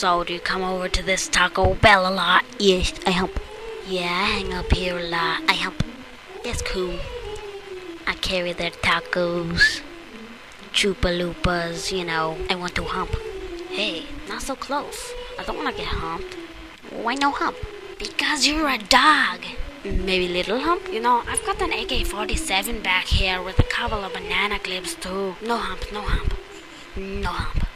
So, do you come over to this Taco Bell a lot? Yes, I help. Yeah, I hang up here a lot. I help. That's cool. I carry their tacos, chupalupas, you know. I want to hump. Hey, not so close. I don't want to get humped. Why no hump? Because you're a dog. Maybe little hump? You know, I've got an AK 47 back here with a couple of banana clips too. No hump, no hump. No hump.